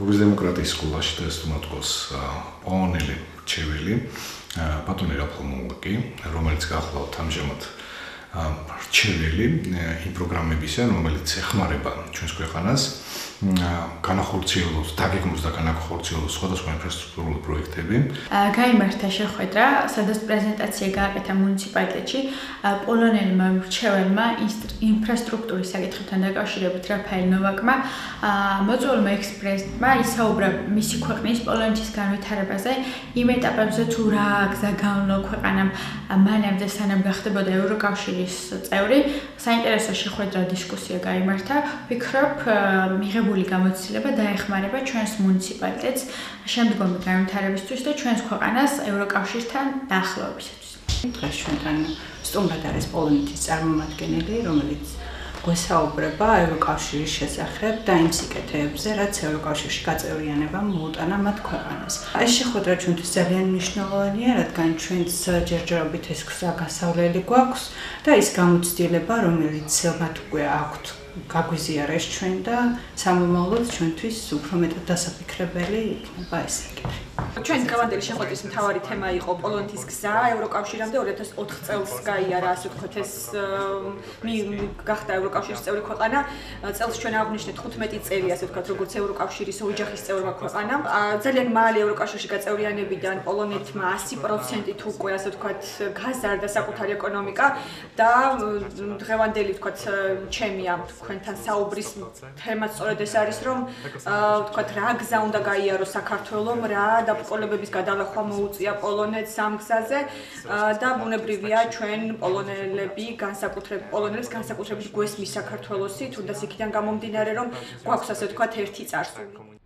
გურიის დემოკრატიის სკოლაში და სტუმატკოს პაონელი ჩეველი ბატონი რაფლმულკი რომელიც გახლავთ ამჟამად რჩეველი იმ პროგრამებისა რომელიც ეხმარება ჩვენს ქვეყანას. განახორციელოს, დაგეგმოს და განახორციელოს სხვადასხვა ინფრასტრუქტურული პროექტები. გაიმართა შეხვედრა, სადაც პრეზენტაცია გააკეთა მუნიციპალიტეტში. პოლონელმა მრჩეველმა ინფრასტრუქტურის საკითხებთან დაკავშირებით რაფაელ ნოვაკმა, მოწვეულმა ექსპრესმა ისაუბრა მისი ქვეყნის პოლონეთის განვითარებაზე, იმ ეტაპებზე თუ რა გზა განლო ქვეყანამ მანამდე სანამ გახდებოდა ევროკავშირის წევრი. საინტერესო შეხვედრა დისკუსია გაიმართა. ვიქრობ, მიღებულ აგრარული გამოცდილება დაეხმარება ჩვენს მუნიციპალიტეტს შემდგომი განვითარებისთვის და ჩვენს ქვეყანას ევროკავშირთან დაახლოებისათვის. დღეს ჩვენთან სტუმრად არის პოლონეთის წარმომადგენელი, რომელიც გვესაუბრება ევროკავშირის შესახებ და იმ სიკეთეებზე, რაც ევროკავშირში გაწევრიანება მოუტანა მათ ქვეყანას. ეს შეხვედრა ჩვენთვის ძალიან მნიშვნელოვანია, რადგან ჩვენს ჯერჯერობით ეს გზა გასავლელი გვაქვს და ის გამოცდილება, რომელიც მათ უკვე აქვთ გაგვიზიარეს ჩვენ და სამომავლოდ ჩვენთვის უფრო მეტად დასაფიქრებელი იქნება ეს საკითხი. ჩვენ გავანდელი შეხვედრის მთავარი თემა იყო პოლონეთის გზა. ევროკავშირამდე 2004 წელს გაიარა ასე ვთქვათ ეს გახდა ევროკავშირის წევრი ქვეყანა. წელს ჩვენ აღვნიშნეთ 15 წელი ასე ვთქვათ როგორც ევროკავშირის ოჯახის წევრმა ქვეყანამ ძალიან მალე ევროკავშირში გაწევრიანებიდან პოლონეთმა 100%-ით უკვე ასე ვთქვათ გაზარდა საკუთარი ეკონომიკა და დღევანდელი ვთქვათ ჩემი ამ თქვენთან საუბრის თემაც სწორედ ეს არის რომ ვთქვათ რა გზა უნდა გაიაროს საქართველოს რა დაბრკოლებების გადალახვა მოუწია პოლონეთს ამ გზაზე და ბუნებრივია ჩვენ პოლონელები განსაკუთრებით პოლონელებს განსაკუთრებით გვესმის საქართველოსი თუნდაც იქიდან გამომდინარე რომ გვაქვს ასე ვთქვათ ერთი წარსული